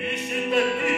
余生的绿